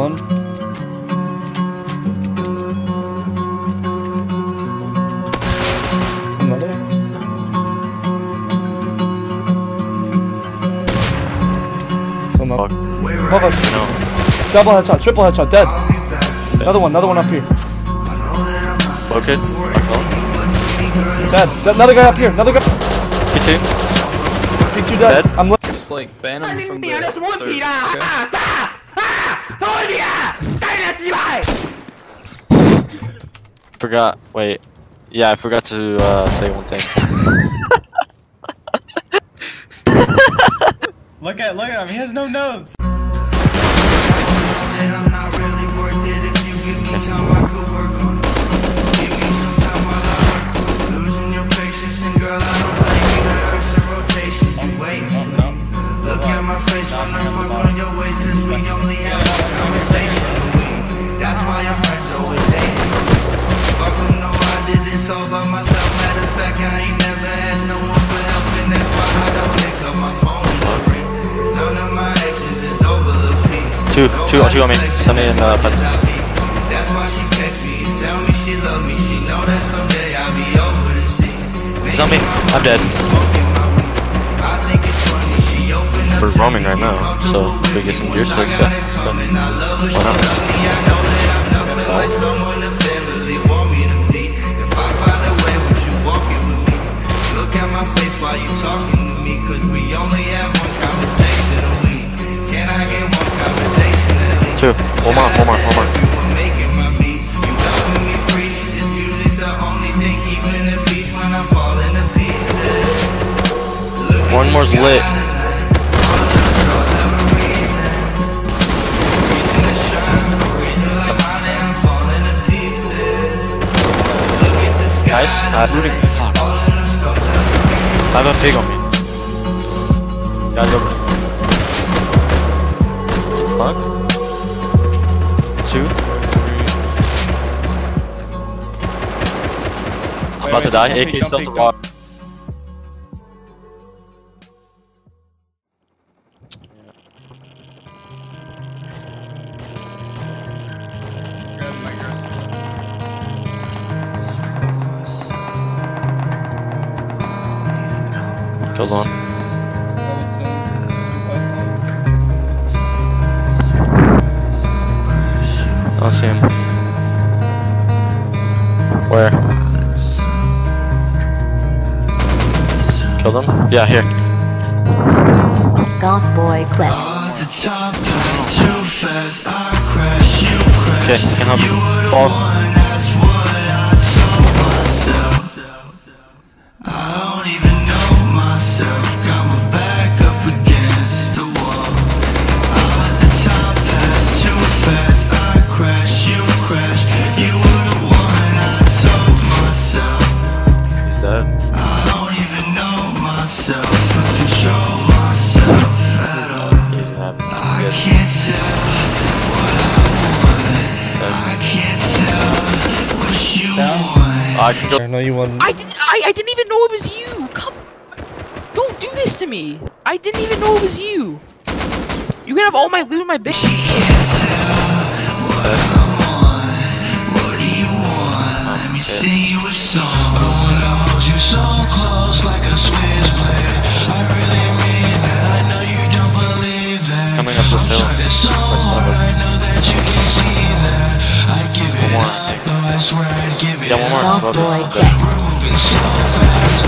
one. Another. Another. Fuck. Another. No. Double headshot, triple headshot, dead. Another one, another one up here. Okay. Dead. Dead. Another guy up here. Another guy. Hit two. Pick two dead. Dead. I'm left. Just like ban him from the third. Okay. Forgot. Wait. Yeah, I forgot to uh, say one thing. Look at look at him. He has no notes. Why your friends always Fuck them, no I did this all by myself Matter of fact, I ain't never asked no one for help And that's why I don't pick up my phone None of my exes is over the peak Two, two, two on me. Somebody in uh, front. That's why she me and tell me she love me She know that someday I'll be over the sea He's on me. I'm dead. Smoking my weed. I think it's funny she opened up We're roaming right now, so we get some gear switch, yeah. Why not? Mine and I'm falling to pieces. Look at the sky Nice. Nice. Looting. Fuck. All of the stars have a reason. I have a pig on me. Guys, over. What the fuck? Two. I'm about to die. don't AK peek, still to peek, water. Grab don't see him. Where? Killed him? Yeah, here. Goth boy clip. At the top, pass too fast. I you. Okay, can help you. Fall. I can go. I know you want. I didn't. I, I didn't even know it was you. Come. Don't do this to me. I didn't even know it was you. You can have all my loot and my bitch. Can't tell what I I'd give it Yeah, one more.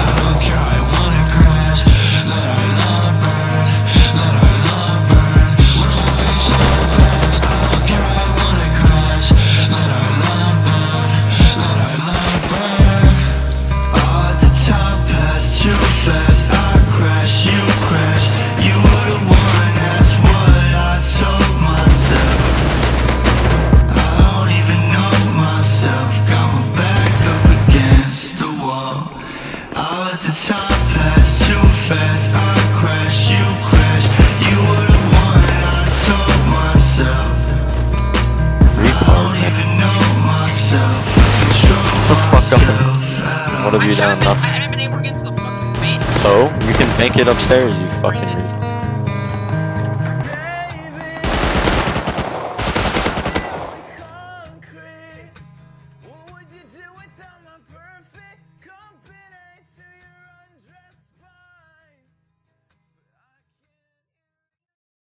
What have you I done? been, I haven't been able to get to the fucking base. So, you can make it upstairs, you fucking.